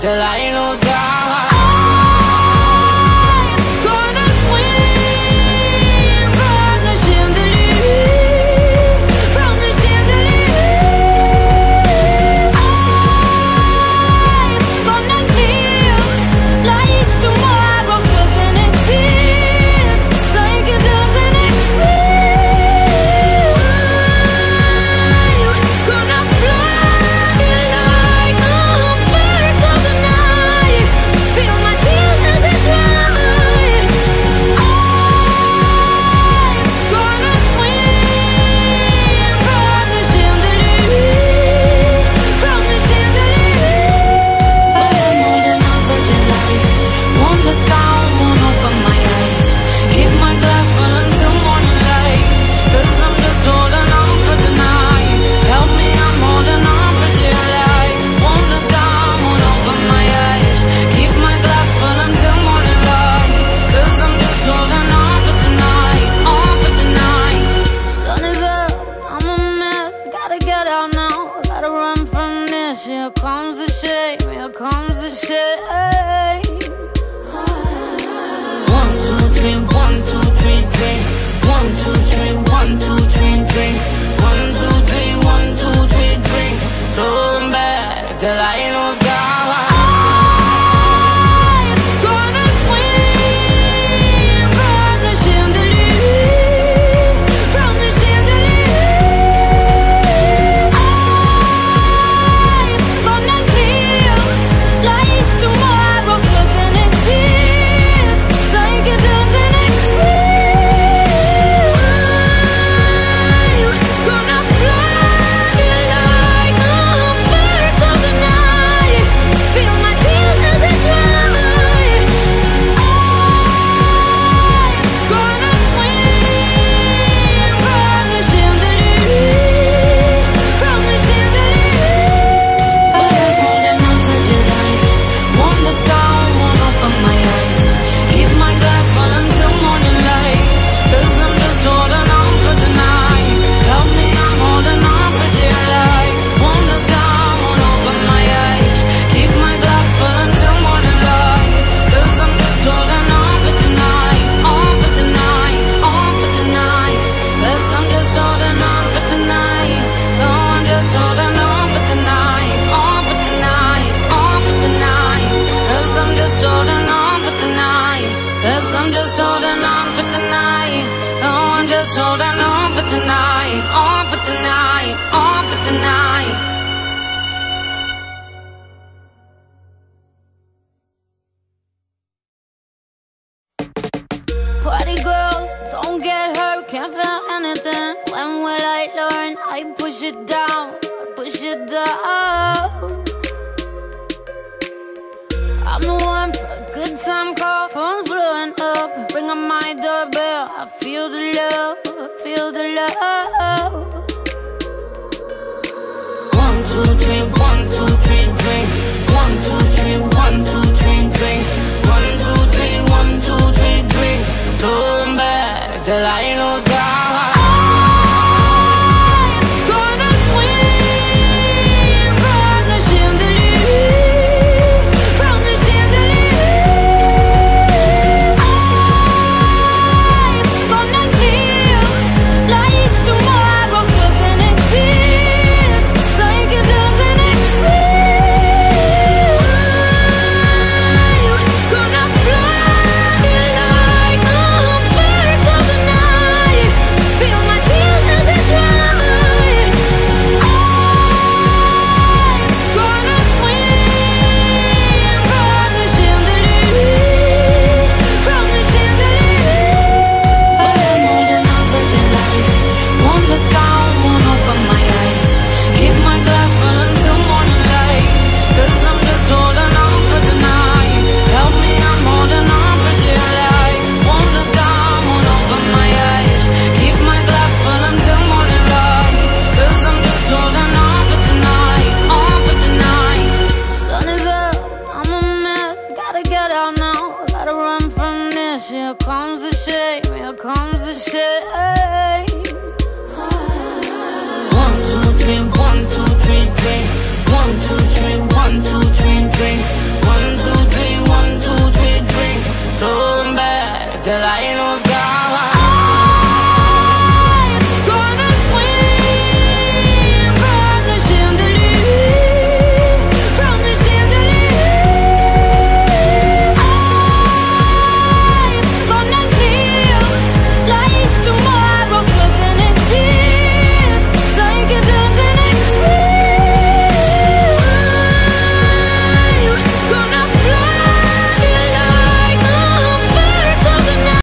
till I get out now. Gotta run from this. Here comes the shame. Here comes the shame. One, two, three. One, two, three, three. One, two. I'm just holding on for tonight. Oh, I'm just holding on for tonight. On for tonight. On for tonight. can't feel anything When will I learn? I push it down, I push it down I feel the love, feel the love. One, two, three, one, two, three. much. Here comes the shame. Here comes the shame. One, two, three, one, two, three, three. One, two, three, one, two, three, three.